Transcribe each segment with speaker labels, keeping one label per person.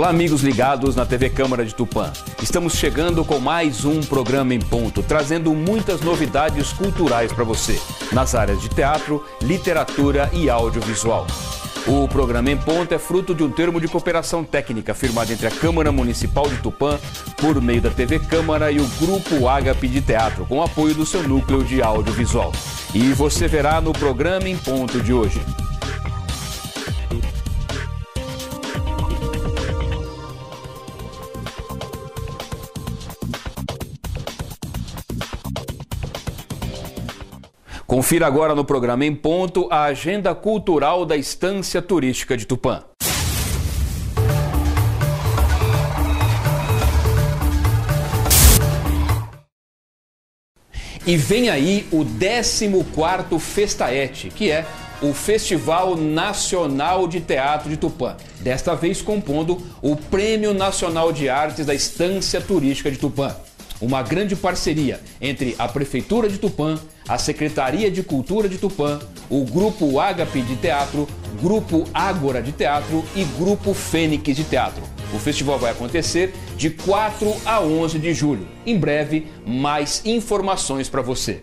Speaker 1: Olá, amigos ligados na TV Câmara de Tupã. Estamos chegando com mais um programa em ponto, trazendo muitas novidades culturais para você, nas áreas de teatro, literatura e audiovisual. O programa em ponto é fruto de um termo de cooperação técnica firmado entre a Câmara Municipal de Tupã, por meio da TV Câmara e o Grupo Agape de Teatro, com apoio do seu núcleo de audiovisual. E você verá no programa em ponto de hoje. Confira agora no programa Em Ponto a agenda cultural da Estância Turística de Tupã. E vem aí o 14º Festaete, que é o Festival Nacional de Teatro de Tupã. Desta vez compondo o Prêmio Nacional de Artes da Estância Turística de Tupã uma grande parceria entre a Prefeitura de Tupã, a Secretaria de Cultura de Tupã, o Grupo Agape de Teatro, Grupo Ágora de Teatro e Grupo Fênix de Teatro. O festival vai acontecer de 4 a 11 de julho. Em breve, mais informações para você.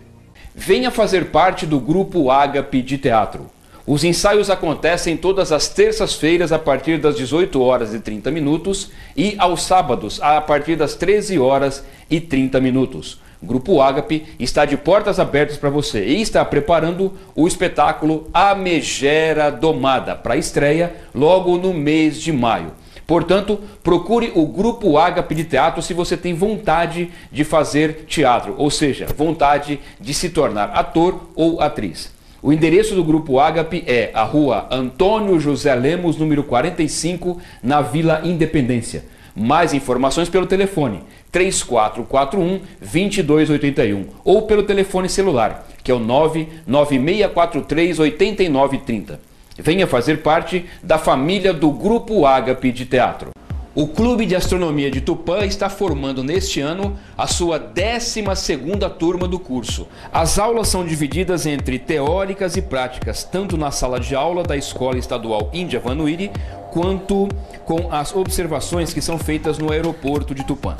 Speaker 1: Venha fazer parte do Grupo Agape de Teatro. Os ensaios acontecem todas as terças-feiras a partir das 18 horas e 30 minutos e aos sábados a partir das 13 horas e 30 minutos. Grupo Ágape está de portas abertas para você e está preparando o espetáculo A Megera Domada para estreia logo no mês de maio. Portanto, procure o Grupo Ágape de Teatro se você tem vontade de fazer teatro, ou seja, vontade de se tornar ator ou atriz. O endereço do Grupo Ágape é a rua Antônio José Lemos, número 45, na Vila Independência. Mais informações pelo telefone 3441 2281 ou pelo telefone celular, que é o 99643 8930. Venha fazer parte da família do Grupo Ágape de Teatro. O Clube de Astronomia de Tupã está formando neste ano a sua 12ª turma do curso. As aulas são divididas entre teóricas e práticas, tanto na sala de aula da Escola Estadual Índia Vanuiri, quanto com as observações que são feitas no aeroporto de Tupã.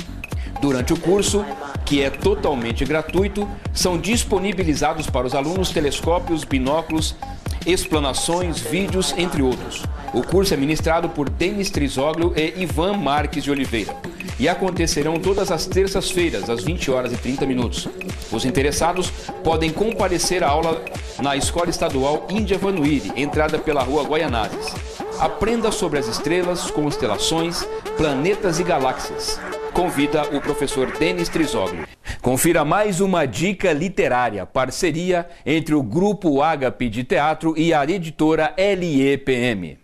Speaker 1: Durante o curso, que é totalmente gratuito, são disponibilizados para os alunos telescópios, binóculos, explanações, vídeos, entre outros. O curso é ministrado por Denis Trisoglio e Ivan Marques de Oliveira e acontecerão todas as terças-feiras, às 20 horas e 30 minutos. Os interessados podem comparecer à aula na Escola Estadual Índia Vanuiri, entrada pela Rua Guaianazes. Aprenda sobre as estrelas, constelações, planetas e galáxias. Convida o professor Denis Trisoglio. Confira mais uma dica literária, parceria entre o Grupo Agape de Teatro e a editora LEPM.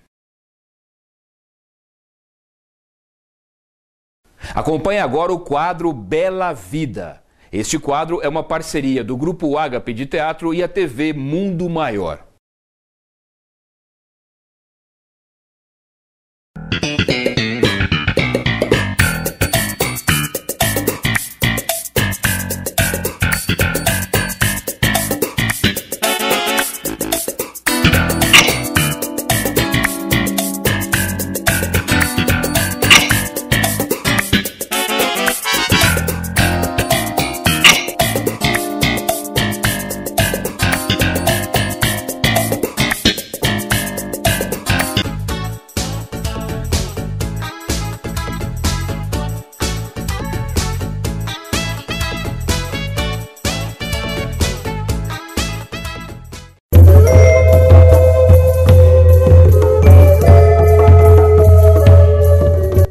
Speaker 1: Acompanhe agora o quadro Bela Vida. Este quadro é uma parceria do Grupo Agape de Teatro e a TV Mundo Maior.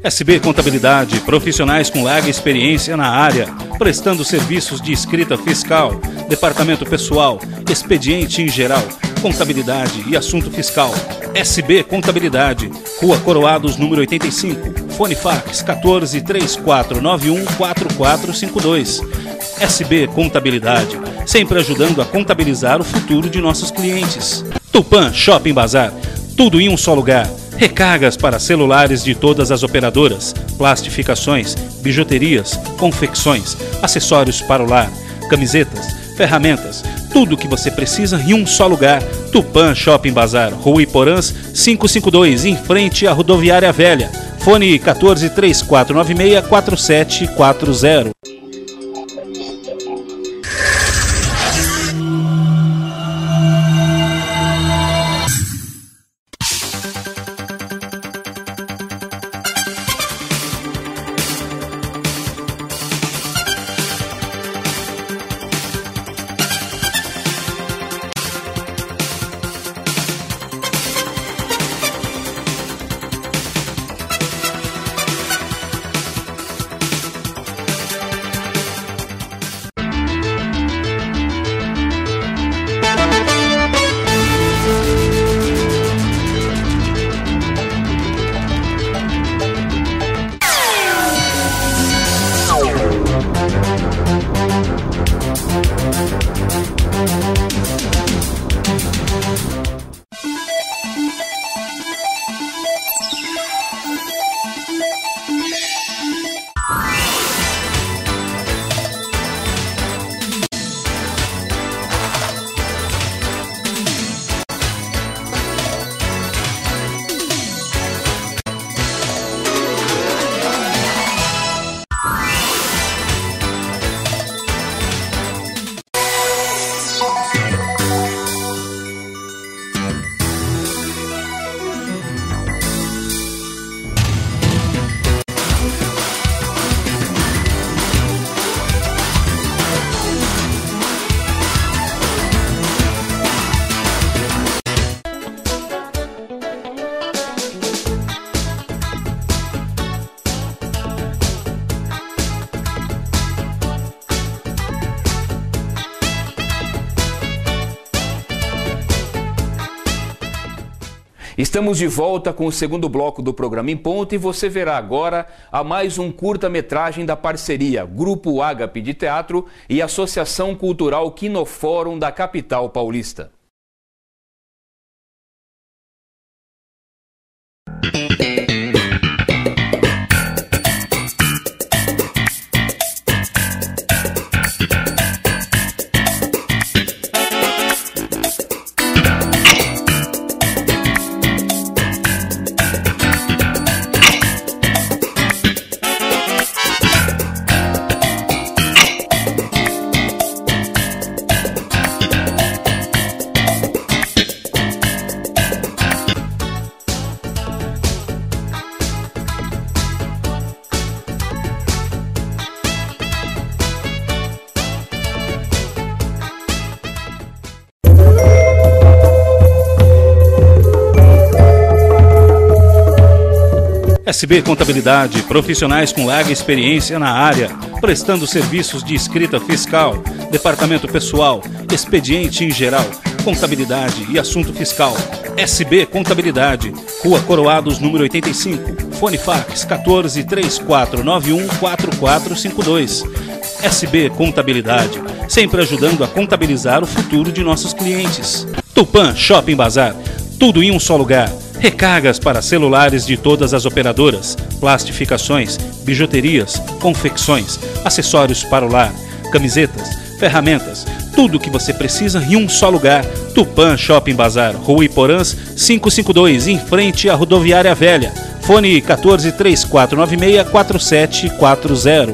Speaker 2: SB Contabilidade, profissionais com larga experiência na área, prestando serviços de escrita fiscal, departamento pessoal, expediente em geral, contabilidade e assunto fiscal. SB Contabilidade, Rua Coroados, número 85, Fone Fax 14 3491 4452. SB Contabilidade, sempre ajudando a contabilizar o futuro de nossos clientes. Tupan Shopping Bazar, tudo em um só lugar Recargas para celulares de todas as operadoras, plastificações, bijuterias, confecções, acessórios para o lar, camisetas, ferramentas, tudo o que você precisa em um só lugar. Tupan Shopping Bazar, Rua Iporãs 552, em frente à Rodoviária Velha. Fone 14 3496 4740.
Speaker 1: Estamos de volta com o segundo bloco do programa em ponto e você verá agora a mais um curta-metragem da parceria Grupo Ágape de Teatro e Associação Cultural Quinofórum da capital paulista.
Speaker 2: SB Contabilidade, profissionais com larga experiência na área, prestando serviços de escrita fiscal, departamento pessoal, expediente em geral, contabilidade e assunto fiscal. SB Contabilidade, Rua Coroados, número 85, Fone Fax 14 3491 4452. SB Contabilidade, sempre ajudando a contabilizar o futuro de nossos clientes. Tupan Shopping Bazar, tudo em um só lugar Recargas para celulares de todas as operadoras, plastificações, bijuterias, confecções, acessórios para o lar, camisetas, ferramentas, tudo o que você precisa em um só lugar. Tupan Shopping Bazar, Rua Iporãs, 552, em frente à Rodoviária Velha. Fone 14 3496 4740.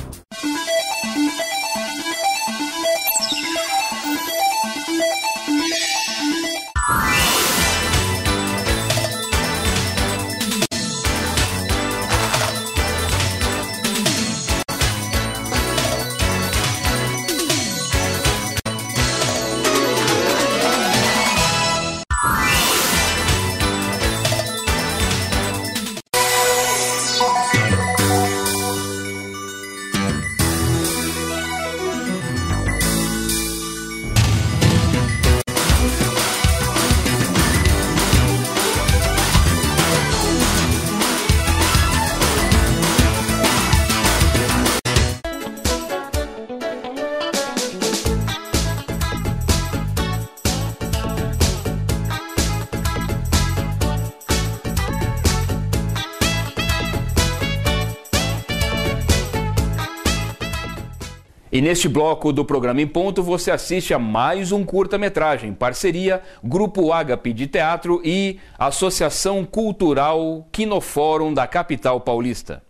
Speaker 1: Neste bloco do programa em ponto você assiste a mais um curta-metragem, parceria Grupo Ágape de Teatro e Associação Cultural Quinofórum da capital paulista.